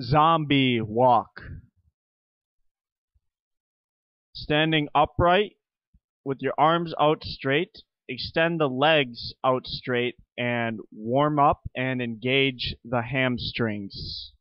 Zombie walk. Standing upright with your arms out straight, extend the legs out straight and warm up and engage the hamstrings.